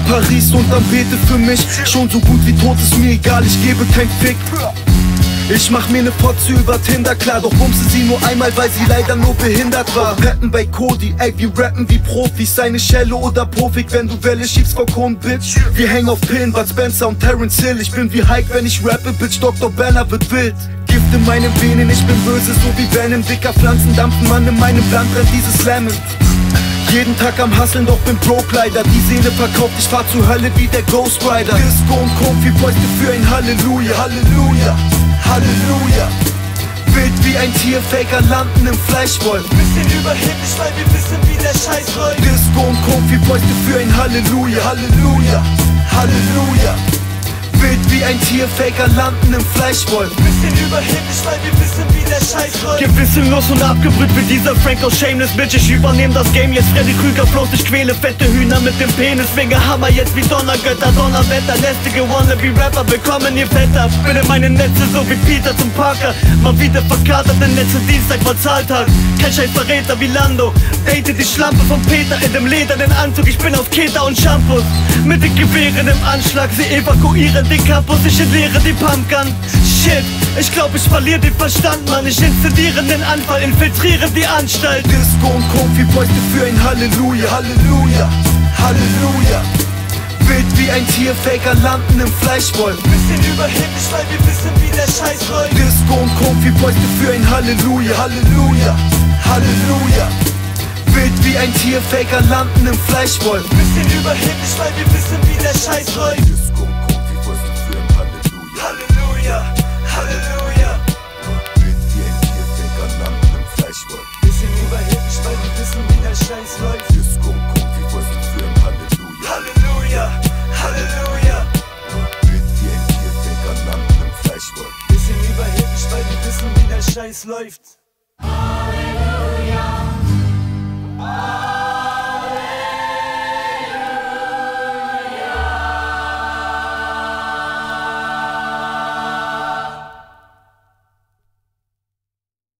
Paris und dann bete für mich. Schon so gut wie tot ist mir egal, ich gebe kein Fick. Ich mach mir ne Fotze über Tinder klar, doch bumse sie nur einmal, weil sie leider nur behindert war. Rappen bei Cody, ey, wir rappen wie Profis, seine Schelle oder Profik, wenn du Welle schiebst vor Kohn, Bitch. Wir hängen auf Pillen, Bud Spencer und Terence Hill. Ich bin wie Hike, wenn ich rappe, Bitch, Dr. Banner wird wild. Gift in meinen Venen, ich bin böse, so wie Venom. Dicker Pflanzen dampfen, Mann, in meinem Land rennt dieses Lemon. Jeden Tag am Hasseln, doch bin broke leider Die Seele verkauft, ich fahr zur Hölle wie der Ghost Rider. Disco und Kofi, Fäuste für ein Halleluja. Halleluja, Halleluja. Wild wie ein Tier, Faker landen im Fleischwolf. Bisschen überheblich, weil wir wissen, wie der Scheiß läuft. Disco und Kofi, Fäuste für ein Halleluja. Halleluja, Halleluja. Wild wie ein Tier, Faker landen im Fleischwolf. Bisschen überheblich, weil wir Gewissenlos und abgebrüht wie dieser Frank aus Shameless Bitch. Ich übernehm das Game jetzt, Freddy Krüger bloß Ich quäle fette Hühner mit dem Penis. Wegen Hammer jetzt wie Donnergötter. Donnerwetter, lästige Wannabe-Rapper bekommen ihr Fett ab Spinne meine Netze so wie Peter zum Parker. Mal wieder verkatert, denn letzte Dienstag war Zahltag. Kein scheiß Verräter wie Lando. Date die Schlampe von Peter in dem ledernen Anzug. Ich bin auf Keta und Shampoos. Mit den Gewehren im Anschlag Sie evakuieren den Campus, ich entleere die Pumpgun. Shit, ich glaub ich verliere den Verstand, Mann. Ich inszeniere den Anfall, infiltriere die Anstalt. Disco und Kofi, Fäuste für ein Halleluja Halleluja, Halleluja. Wild wie ein Tier, Faker landen im Fleischwolf Bisschen überheblich, weil wir wissen, wie der Scheiß läuft. Disco und Kofi, Fäuste für ein Halleluja Halleluja, Halleluja. Wild wie ein Tier, Faker landen im Fleischwolf Bisschen überheblich, weil wir wissen, wie der Scheiß läuft. Disco und Kofi, Fäuste für ein Halleluja, Halleluja Scheiß läuft. Disco und Kofi, für ein Halleluja. Halleluja, Halleluja. Wild wie ein Tier, Faker landen im Fleischwolf. Bisschen überheblich, weil wir wissen, wie der Scheiß läuft